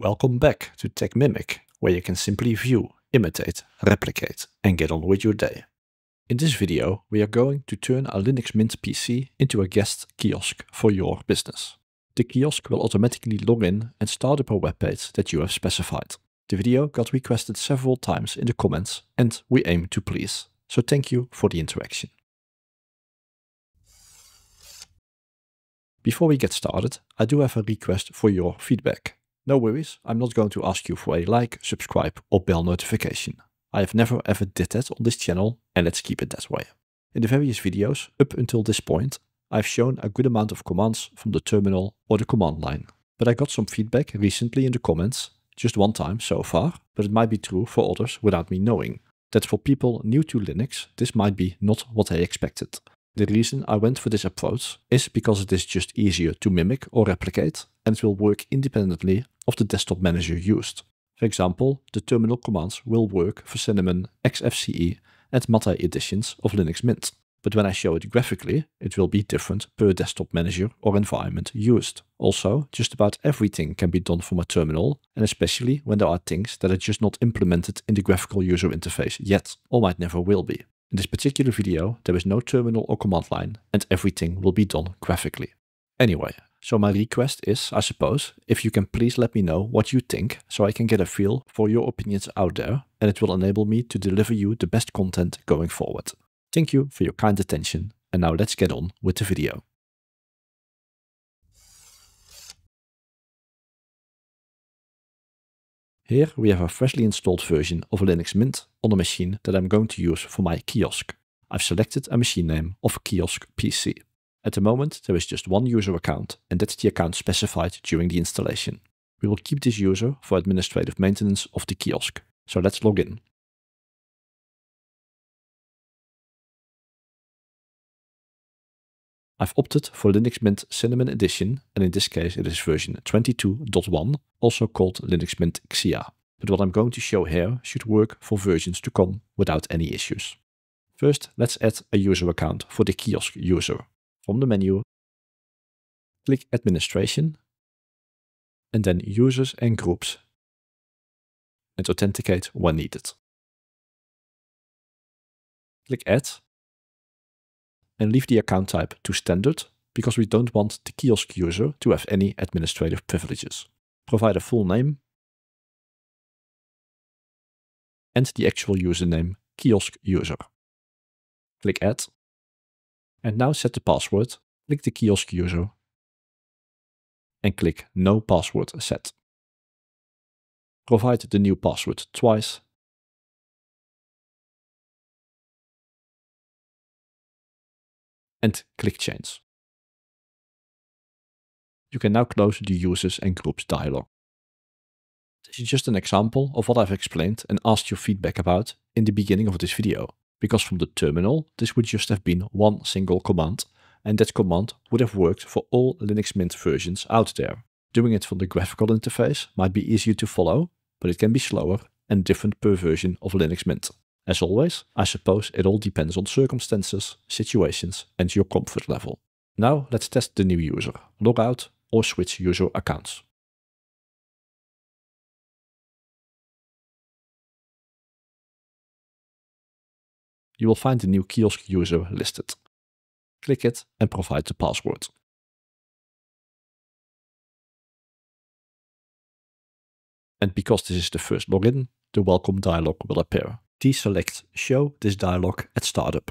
Welcome back to TechMimic, where you can simply view, imitate, replicate, and get on with your day. In this video, we are going to turn a Linux Mint PC into a guest kiosk for your business. The kiosk will automatically log in and start up a web page that you have specified. The video got requested several times in the comments and we aim to please, so thank you for the interaction. Before we get started, I do have a request for your feedback. No worries, I'm not going to ask you for a like, subscribe or bell notification. I have never ever did that on this channel and let's keep it that way. In the various videos up until this point, I've shown a good amount of commands from the terminal or the command line. But I got some feedback recently in the comments, just one time so far, but it might be true for others without me knowing. That for people new to Linux, this might be not what they expected. The reason I went for this approach is because it is just easier to mimic or replicate and it will work independently of the desktop manager used. For example, the terminal commands will work for Cinnamon, XFCE and Mate editions of Linux Mint. But when I show it graphically, it will be different per desktop manager or environment used. Also, just about everything can be done from a terminal, and especially when there are things that are just not implemented in the graphical user interface yet, or might never will be. In this particular video, there is no terminal or command line, and everything will be done graphically. Anyway, so my request is, I suppose, if you can please let me know what you think, so I can get a feel for your opinions out there, and it will enable me to deliver you the best content going forward. Thank you for your kind attention, and now let's get on with the video. Here we have a freshly installed version of Linux Mint on the machine that I'm going to use for my kiosk. I've selected a machine name of kiosk PC. At the moment, there is just one user account, and that's the account specified during the installation. We will keep this user for administrative maintenance of the kiosk. So let's log in. I've opted for Linux Mint Cinnamon Edition, and in this case it is version 22.1, also called Linux Mint Xia. But what I'm going to show here should work for versions to come without any issues. First, let's add a user account for the kiosk user. From the menu, click Administration, and then Users and Groups, and authenticate when needed. Click Add, and leave the account type to Standard, because we don't want the kiosk user to have any administrative privileges. Provide a full name, and the actual username kiosk user. Click Add, and now set the password, click the kiosk user and click No Password Set. Provide the new password twice and click Change. You can now close the Users and Groups dialog. This is just an example of what I've explained and asked your feedback about in the beginning of this video because from the terminal this would just have been one single command and that command would have worked for all Linux Mint versions out there. Doing it from the graphical interface might be easier to follow, but it can be slower and different per version of Linux Mint. As always, I suppose it all depends on circumstances, situations and your comfort level. Now let's test the new user, log out or switch user accounts. You will find the new kiosk user listed. Click it and provide the password. And because this is the first login, the welcome dialog will appear. Deselect Show this dialog at startup.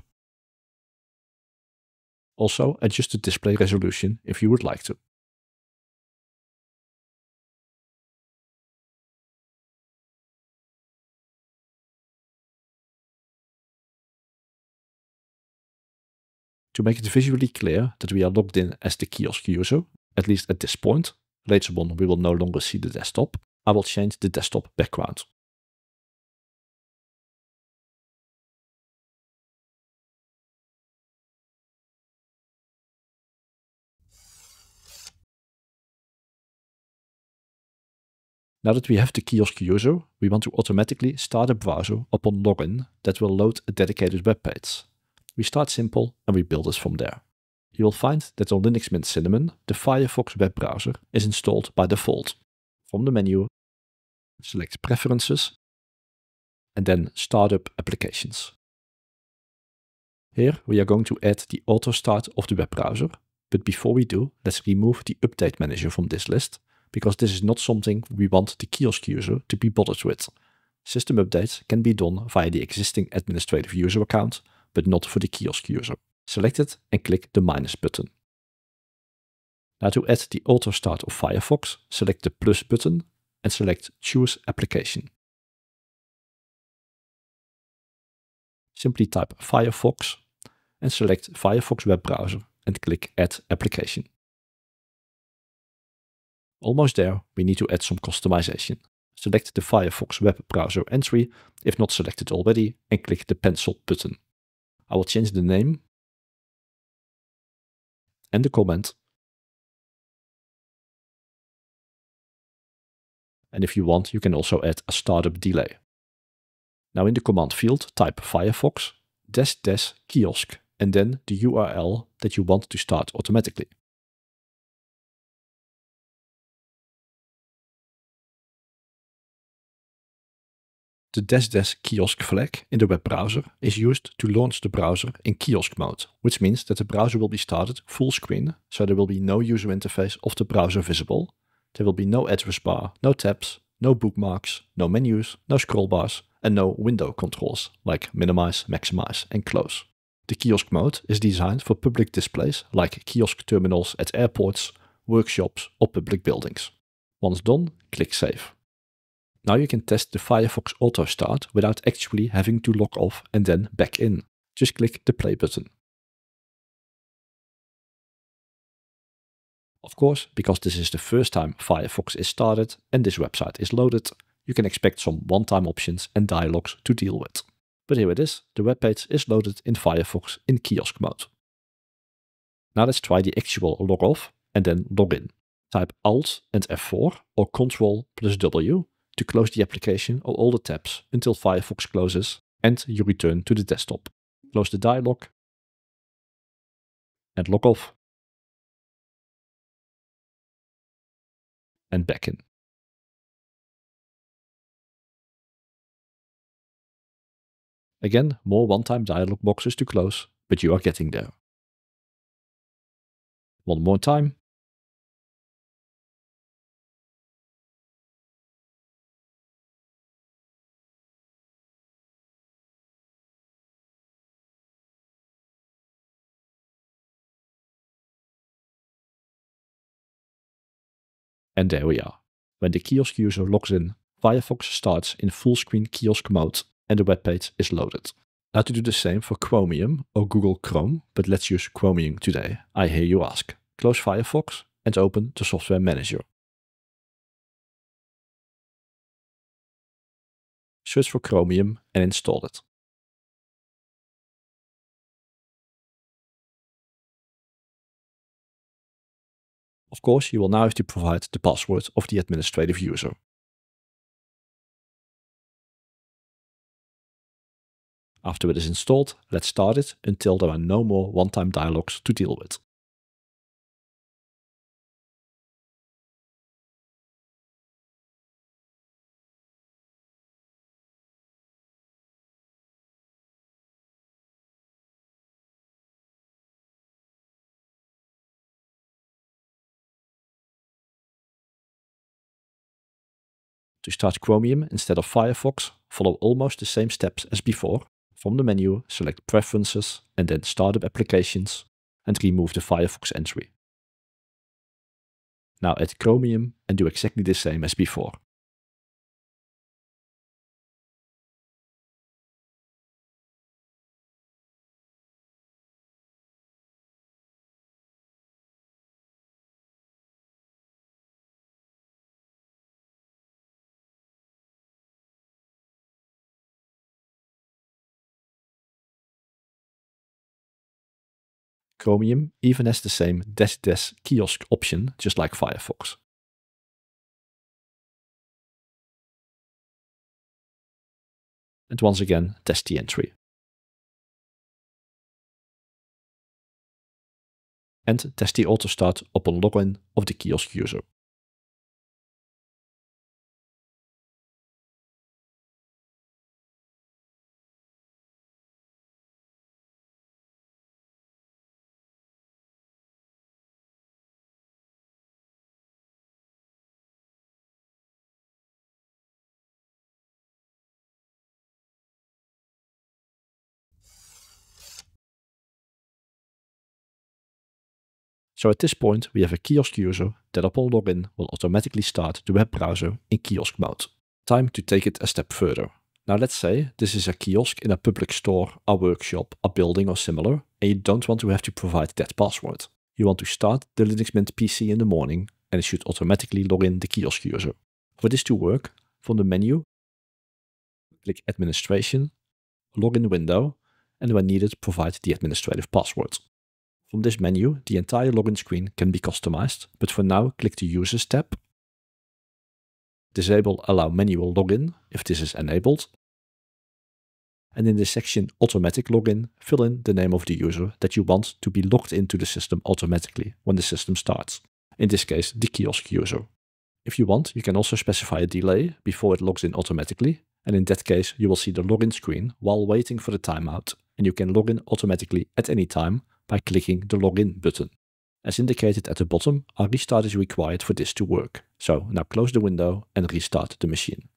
Also adjust the display resolution if you would like to. To make it visually clear that we are logged in as the kiosk user, at least at this point, later on we will no longer see the desktop, I will change the desktop background. Now that we have the kiosk user, we want to automatically start a browser upon login that will load a dedicated web page. We start simple and we build it from there. You will find that on Linux Mint Cinnamon, the Firefox web browser is installed by default. From the menu, select Preferences, and then Startup Applications. Here we are going to add the auto start of the web browser, but before we do, let's remove the update manager from this list, because this is not something we want the kiosk user to be bothered with. System updates can be done via the existing administrative user account, but not for the kiosk user. Select it and click the minus button. Now to add the auto start of Firefox, select the plus button and select Choose Application. Simply type Firefox and select Firefox web browser and click Add Application. Almost there, we need to add some customization. Select the Firefox web browser entry if not selected already and click the pencil button. I will change the name and the comment. And if you want, you can also add a startup delay. Now in the command field, type Firefox dash dash kiosk and then the URL that you want to start automatically. The dash kiosk flag in the web browser is used to launch the browser in kiosk mode, which means that the browser will be started full screen, so there will be no user interface of the browser visible. There will be no address bar, no tabs, no bookmarks, no menus, no scroll bars, and no window controls like minimize, maximize, and close. The kiosk mode is designed for public displays like kiosk terminals at airports, workshops, or public buildings. Once done, click Save. Now you can test the Firefox Auto Start without actually having to log off and then back in. Just click the play button. Of course, because this is the first time Firefox is started and this website is loaded, you can expect some one-time options and dialogues to deal with. But here it is, the web page is loaded in Firefox in kiosk mode. Now let's try the actual log off and then log in. Type Alt and F4 or Ctrl plus W to close the application or all the tabs until Firefox closes and you return to the desktop. Close the dialog and log off and back in. Again, more one-time dialog boxes to close, but you are getting there. One more time. And there we are. When the kiosk user logs in, Firefox starts in full screen kiosk mode and the web page is loaded. Now to do the same for Chromium or Google Chrome, but let's use Chromium today, I hear you ask. Close Firefox and open the software manager. Search for Chromium and install it. Of course, you will now have to provide the password of the administrative user. After it is installed, let's start it until there are no more one-time dialogues to deal with. To start Chromium instead of Firefox, follow almost the same steps as before. From the menu, select Preferences and then Startup Applications and remove the Firefox entry. Now add Chromium and do exactly the same as before. Chromium even has the same dash dash kiosk option, just like Firefox. And once again, test the entry. And test the auto start upon login of the kiosk user. So at this point, we have a kiosk user that upon login will automatically start the web browser in kiosk mode. Time to take it a step further. Now let's say this is a kiosk in a public store, a workshop, a building or similar, and you don't want to have to provide that password. You want to start the Linux Mint PC in the morning and it should automatically log in the kiosk user. For this to work, from the menu, click Administration, Login window, and when needed, provide the administrative password. From this menu, the entire login screen can be customized, but for now, click the Users tab disable allow manual login if this is enabled. And in the section automatic login, fill in the name of the user that you want to be logged into the system automatically when the system starts. In this case, the kiosk user. If you want, you can also specify a delay before it logs in automatically. And in that case, you will see the login screen while waiting for the timeout. And you can log in automatically at any time by clicking the login button. As indicated at the bottom, a restart is required for this to work. So now close the window and restart the machine.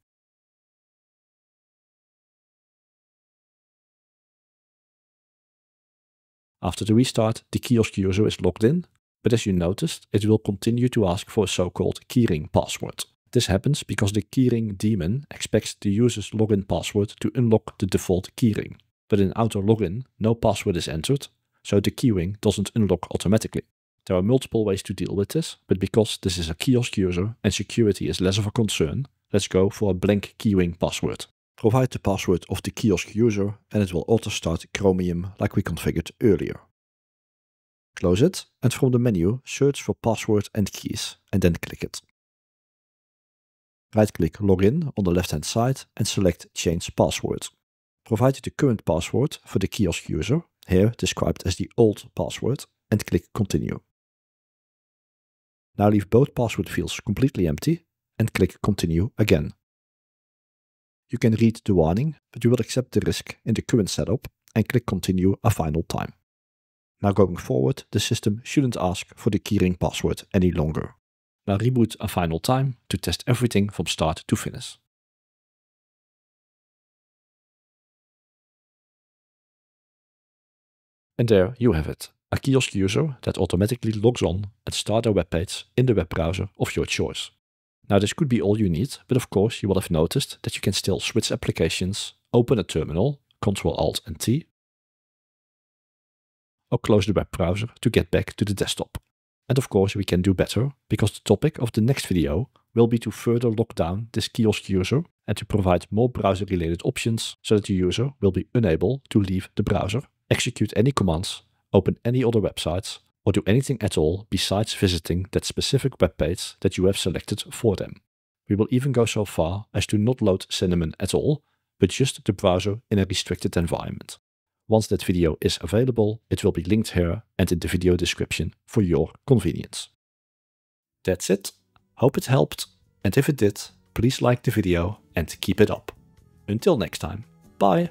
After the restart, the kiosk user is logged in, but as you noticed, it will continue to ask for a so-called keyring password. This happens because the keyring daemon expects the user's login password to unlock the default keyring. But in auto login, no password is entered, so the keyring doesn't unlock automatically. There are multiple ways to deal with this, but because this is a kiosk user and security is less of a concern, let's go for a blank keyring password. Provide the password of the kiosk user and it will auto start Chromium like we configured earlier. Close it and from the menu search for password and keys and then click it. Right click Login on the left hand side and select Change Password. Provide the current password for the kiosk user, here described as the old password, and click Continue. Now leave both password fields completely empty and click Continue again. You can read the warning, but you will accept the risk in the current setup and click Continue a final time. Now going forward, the system shouldn't ask for the keyring password any longer. Now reboot a final time to test everything from start to finish. And there you have it a kiosk user that automatically logs on and start a web page in the web browser of your choice. Now this could be all you need, but of course you will have noticed that you can still switch applications, open a terminal, Ctrl Alt and T, or close the web browser to get back to the desktop. And of course we can do better, because the topic of the next video will be to further lock down this kiosk user and to provide more browser related options so that the user will be unable to leave the browser, execute any commands open any other websites, or do anything at all besides visiting that specific web page that you have selected for them. We will even go so far as to not load Cinnamon at all, but just the browser in a restricted environment. Once that video is available, it will be linked here and in the video description for your convenience. That's it. Hope it helped, and if it did, please like the video and keep it up. Until next time, bye!